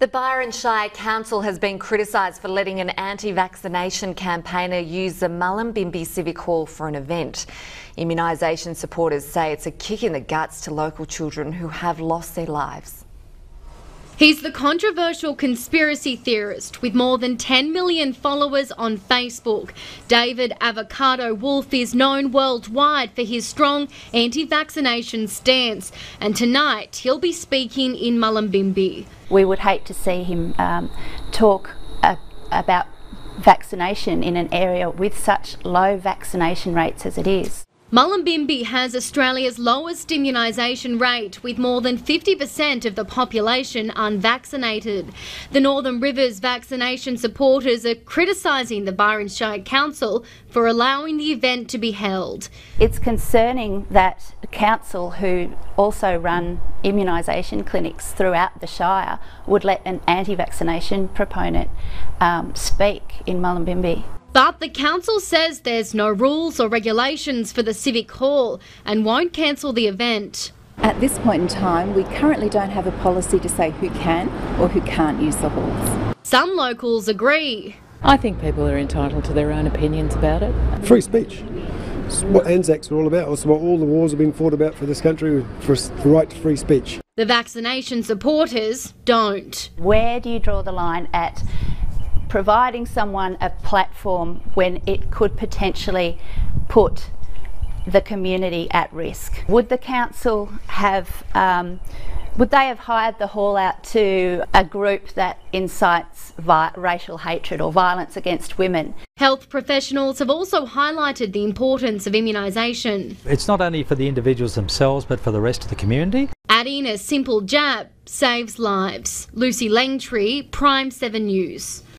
The Byron Shire Council has been criticised for letting an anti vaccination campaigner use the Mullumbimby Civic Hall for an event. Immunisation supporters say it's a kick in the guts to local children who have lost their lives. He's the controversial conspiracy theorist with more than 10 million followers on Facebook. David Avocado Wolfe is known worldwide for his strong anti vaccination stance, and tonight he'll be speaking in Mullumbimby. We would hate to see him um, talk uh, about vaccination in an area with such low vaccination rates as it is. Mullumbimby has Australia's lowest immunisation rate, with more than 50% of the population unvaccinated. The Northern Rivers vaccination supporters are criticising the Byron Shire Council for allowing the event to be held. It's concerning that the council, who also run immunisation clinics throughout the Shire, would let an anti vaccination proponent um, speak in Mullumbimby. But the council says there's no rules or regulations for the Civic Hall and won't cancel the event. At this point in time, we currently don't have a policy to say who can or who can't use the halls. Some locals agree. I think people are entitled to their own opinions about it. Free speech. It's what Anzacs were all about. It's what all the wars have been fought about for this country, for the right to free speech. The vaccination supporters don't. Where do you draw the line at providing someone a platform when it could potentially put the community at risk. Would the council have, um, would they have hired the hall out to a group that incites racial hatred or violence against women? Health professionals have also highlighted the importance of immunisation. It's not only for the individuals themselves but for the rest of the community. Adding a simple jab saves lives. Lucy Langtree, Prime 7 News.